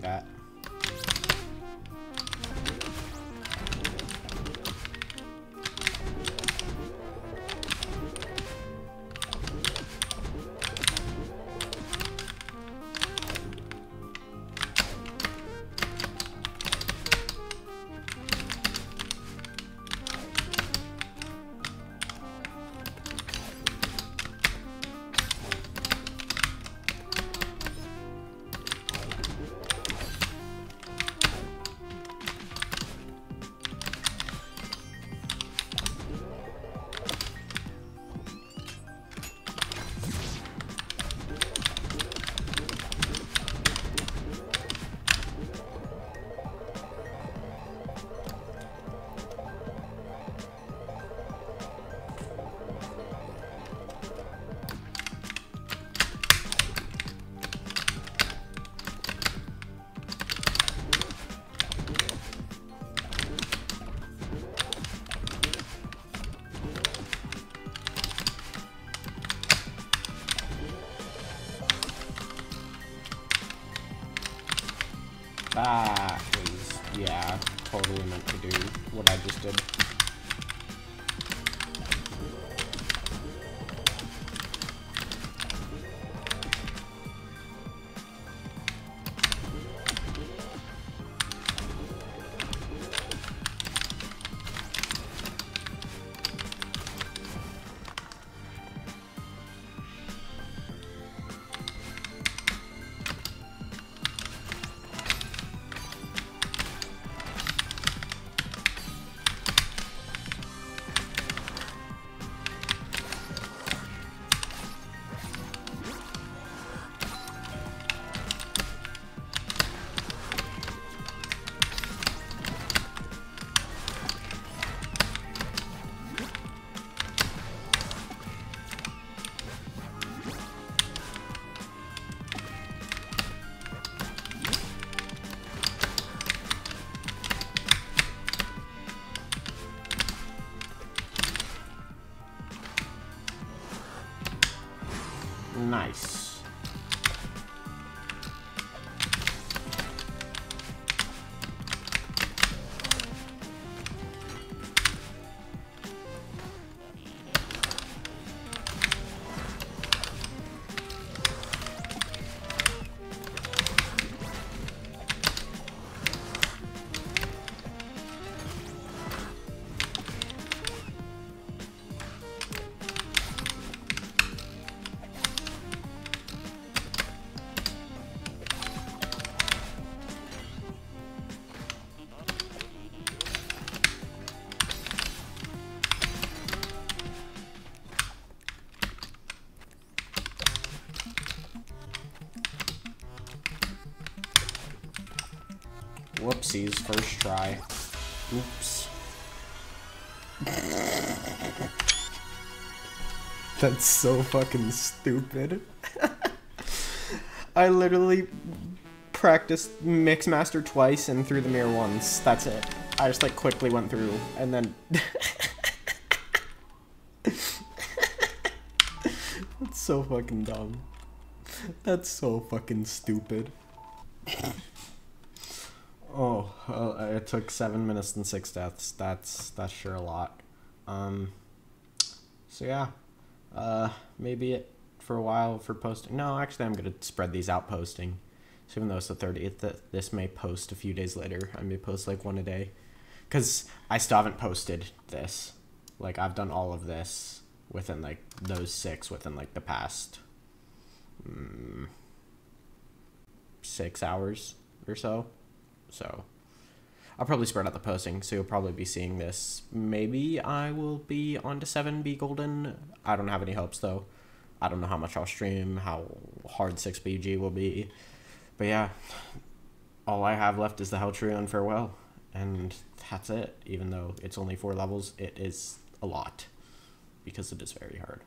that. Yeah, totally meant to do what I just did. Nice. Whoopsies, first try. Oops. That's so fucking stupid. I literally practiced Mixmaster twice and Through the Mirror once. That's it. I just like quickly went through and then. That's so fucking dumb. That's so fucking stupid. It took seven minutes and six deaths. That's that's sure a lot. Um, so yeah, uh, maybe it for a while for posting. No, actually, I'm gonna spread these out posting. So even though it's the thirtieth, that this may post a few days later. I may post like one a day, cause I still haven't posted this. Like I've done all of this within like those six within like the past mm, six hours or so. So I'll probably spread out the posting, so you'll probably be seeing this. Maybe I will be on to 7B Golden. I don't have any hopes though. I don't know how much I'll stream, how hard 6BG will be. But yeah, all I have left is the and Farewell. And that's it. Even though it's only four levels, it is a lot. Because it is very hard.